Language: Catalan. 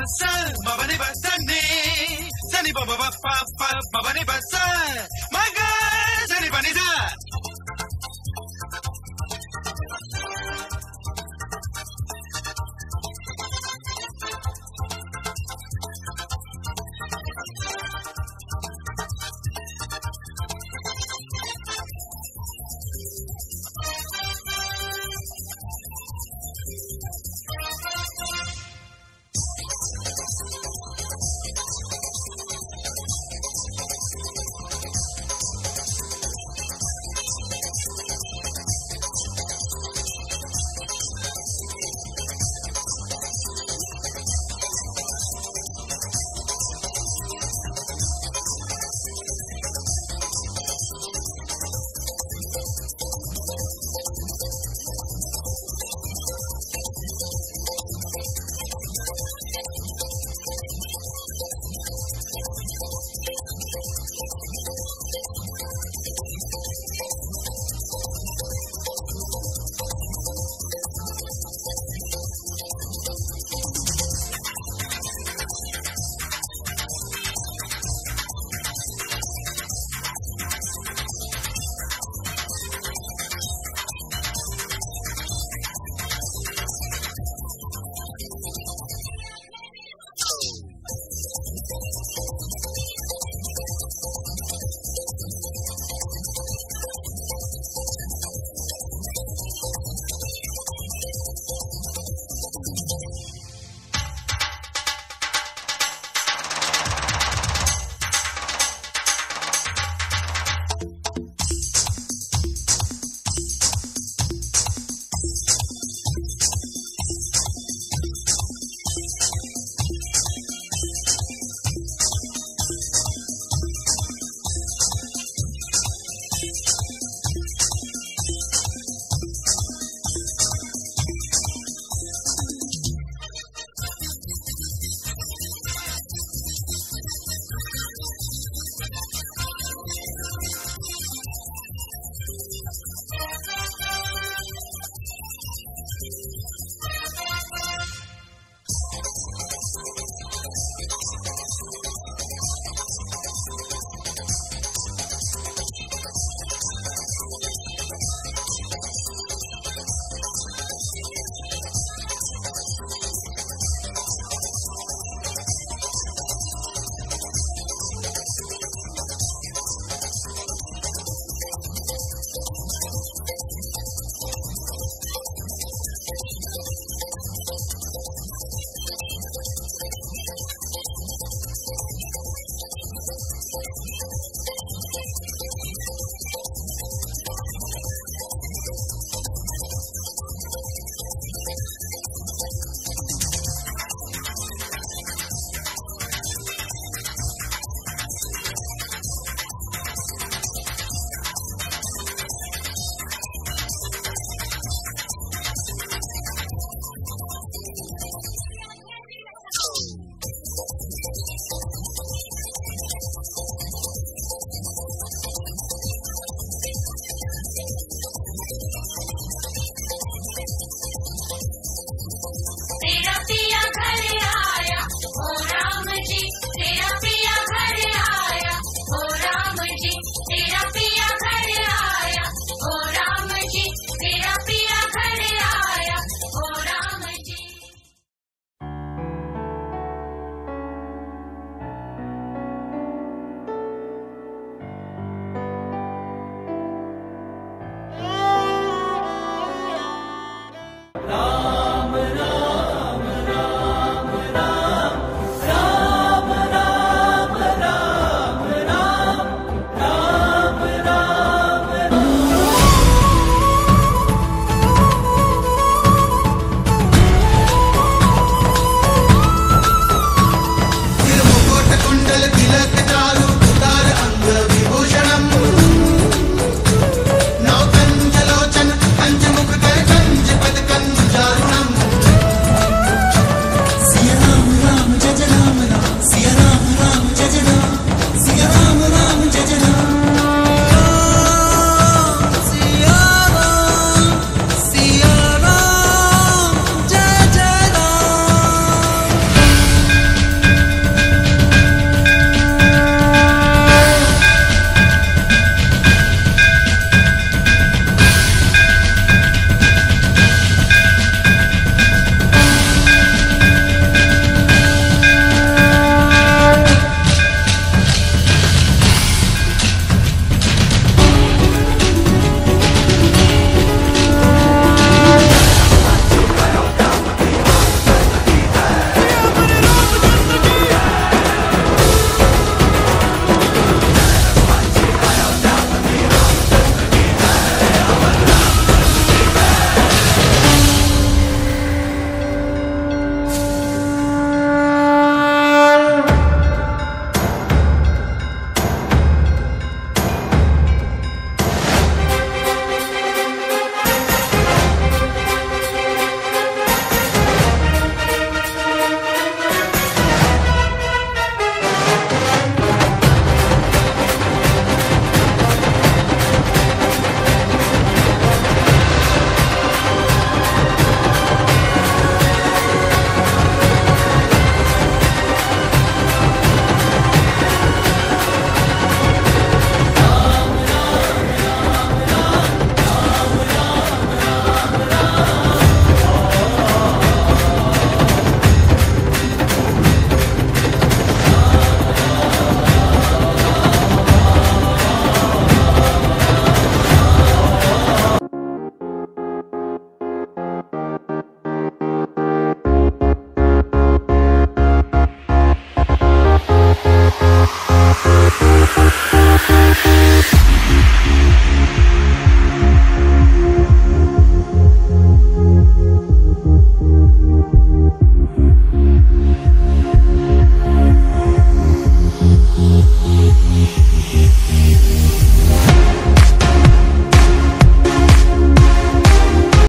basal, mabane basane, sani baba baba baba mabane basal, maga sani banida.